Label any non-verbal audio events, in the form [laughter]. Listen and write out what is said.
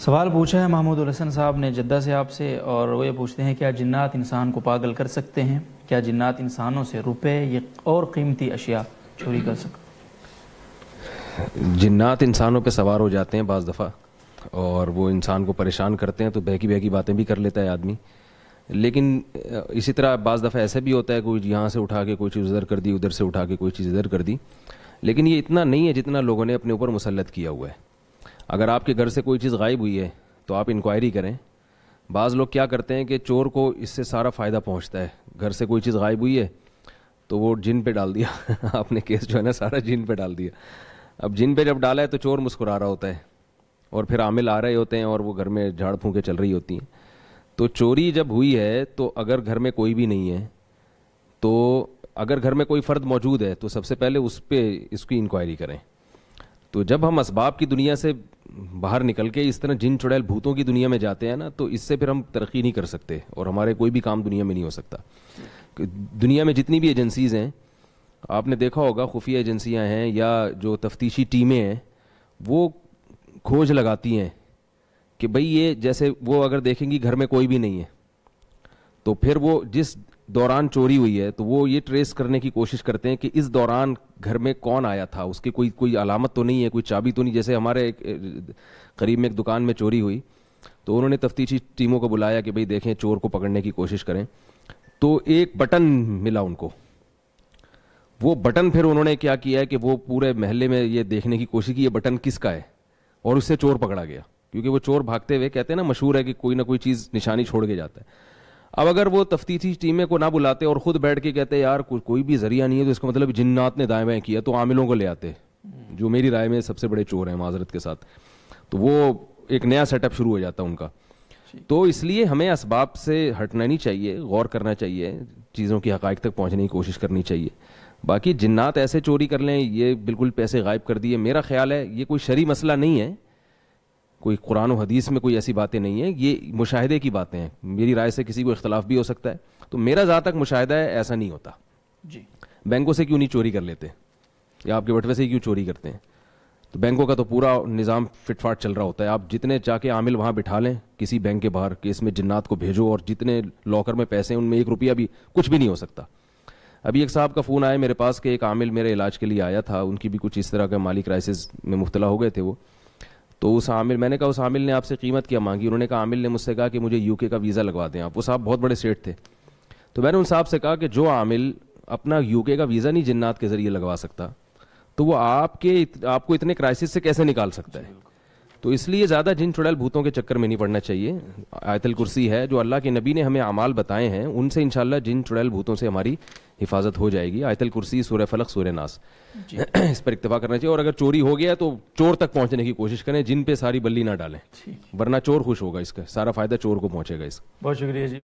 سوال پوچھا ہے محمود الحسن صاحب نے جدہ سے آپ سے اور وہ یہ پوچھتے ہیں، کیا جنات انسان کو پاگل کر سکتے ہیں؟ کیا جنات انسانوں سے روپے یا اور قیمتی اشیاء چوری کر سکتے جنات انسانوں پہ سوار ہو جاتے ہیں بعض دفعہ اور وہ انسان کو پریشان کرتے ہیں تو بہکی بہکی باتیں بھی کر لیتا ہے آدمی۔ لیکن اسی طرح بعض دفعہ ایسا بھی ہوتا ہے، کوئی یہاں سے اٹھا کے کوئی چیز ادھر کر دی، ادھر سے اٹھا کے کوئی چیز ادھر کر دی۔ لیکن یہ اتنا نہیں ہے جتنا لوگوں نے اپنے اوپر مسلط کیا ہوا ہے۔ اگر آپ کے گھر سے کوئی چیز غائب ہوئی ہے تو آپ انکوائری کریں۔ بعض لوگ کیا کرتے ہیں کہ چور کو اس سے سارا فائدہ پہنچتا ہے۔ گھر سے کوئی چیز غائب ہوئی ہے تو وہ جن پہ ڈال دیا۔ [laughs] آپ نے کیس جو ہے نا سارا جن پہ ڈال دیا۔ اب جن پہ جب ڈالا ہے تو چور مسکرا رہا ہوتا ہے اور پھر عامل آ رہے ہوتے ہیں اور وہ گھر میں جھاڑ پھونکے چل رہی ہوتی ہیں۔ تو چوری جب ہوئی ہے تو اگر گھر میں کوئی بھی نہیں ہے تو اگر گھر میں کوئی فرد موجود ہے تو سب سے پہلے اس پہ اس کی انکوائری کریں۔ تو جب ہم اسباب کی دنیا سے باہر نکل کے اس طرح جن چڑیل بھوتوں کی دنیا میں جاتے ہیں نا، تو اس سے پھر ہم ترقی نہیں کر سکتے اور ہمارے کوئی بھی کام دنیا میں نہیں ہو سکتا۔ دنیا میں جتنی بھی ایجنسیز ہیں، آپ نے دیکھا ہوگا خفیہ ایجنسیاں ہیں یا جو تفتیشی ٹیمیں ہیں، وہ کھوج لگاتی ہیں کہ بھئی یہ جیسے وہ اگر دیکھیں گی گھر میں کوئی بھی نہیں ہے، تو پھر وہ جس دوران چوری ہوئی ہے، تو وہ یہ ٹریس کرنے کی کوشش کرتے ہیں کہ اس دوران گھر میں کون آیا تھا؟ اس کی کوئی کوئی علامت تو نہیں ہے، کوئی چابی تو نہیں، جیسے ہمارے قریب میں ایک دکان میں چوری ہوئی۔ تو انہوں نے تفتیشی ٹیموں کو بلایا کہ بھئی دیکھیں، چور کو پکڑنے کی کوشش کریں۔ تو ایک بٹن ملا ان کو۔ وہ بٹن پھر انہوں نے کیا کیا ہے کہ وہ پورے محلے میں یہ دیکھنے کی کوشش کی، یہ بٹن کس کا ہے؟ اور اس سے چور پکڑا گیا۔ کیونکہ وہ چور بھاگتے ہوئے کہتے ہیں نا، مشہور ہے کہ کوئی نہ کوئی چیز نشانی چھوڑ کے جاتا ہے۔ اب اگر وہ تفتیشی ٹیمیں کو نہ بلاتے اور خود بیٹھ کے کہتے یار کوئی بھی ذریعہ نہیں ہے تو اس کا مطلب جنات نے دائیں بائیں کیا تو عاملوں کو لے آتے۔ جو میری رائے میں سب سے بڑے چور ہیں معذرت کے ساتھ۔ تو وہ ایک نیا سیٹ اپ شروع ہو جاتا ان کا۔ تو اس لیے ہمیں اسباب سے ہٹنا نہیں چاہیے غور کرنا چاہیے چیزوں کی حقائق تک پہنچنے کی کوشش کرنی چاہیے۔ باقی جنات ایسے چوری کر لیں یہ بالکل پیسے غائب کر دیے۔ میرا خیال ہے یہ کوئی شرعی مسئلہ نہیں ہے۔ کوئی قرآن و حدیث میں کوئی ایسی باتیں نہیں ہیں یہ مشاہدے کی باتیں ہیں۔ میری رائے سے کسی کو اختلاف بھی ہو سکتا ہے۔ تو میرا جہاں تک مشاہدہ ہے ایسا نہیں ہوتا۔ جی۔ بینکوں سے کیوں نہیں چوری کر لیتے؟ یا آپ کے بٹوے سے کیوں چوری کرتے ہیں؟ تو بینکوں کا تو پورا نظام فٹ فاٹ چل رہا ہوتا ہے۔ آپ جتنے چاہ کے عامل وہاں بٹھا لیں کسی بینک کے باہر کہ اس میں جنات کو بھیجو اور جتنے لاکر میں پیسے ہیں ان میں ایک روپیہ بھی کچھ بھی نہیں ہو سکتا۔ ابھی ایک صاحب کا فون آیا میرے پاس کہ ایک عامل میرے علاج کے لیے آیا تھا ان کی بھی کچھ اس طرح کا مالی کرائسس میں مبتلا ہو گئے تھے وہ۔ تو اس عامل میں نے کہا اس عامل نے آپ سے قیمت کیا مانگی۔ انہوں نے کہا، عامل نے مجھ سے کہا کہ مجھے یو کے کا ویزا لگوا دیں آپ۔ وہ صاحب بہت بڑے سیٹ تھے۔ تو میں نے ان صاحب سے کہا کہ جو عامل اپنا یو کے کا ویزا نہیں جنات کے ذریعے لگوا سکتا، تو وہ آپ کے آپ کو اتنے کرائسس سے کیسے نکال سکتا ہے؟ تو اس لیے زیادہ جن چڑیل بھوتوں کے چکر میں نہیں پڑنا چاہیے۔ آیت الکرسی ہے جو اللہ کے نبی نے ہمیں اعمال بتائے ہیں ان سے انشاءاللہ جن چڑیل بھوتوں سے ہماری حفاظت ہو جائے گی۔ آیت الکرسی سورہ فلق سورہ ناس۔ جی۔ [clears throat] اس پر اکتفا کرنا چاہیے اور اگر چوری ہو گیا تو چور تک پہنچنے کی کوشش کریں جن پہ ساری بلی نہ ڈالیں۔ ورنہ چور خوش ہوگا اس کا سارا فائدہ چور کو پہنچے گا اس بہت شکریہ جی۔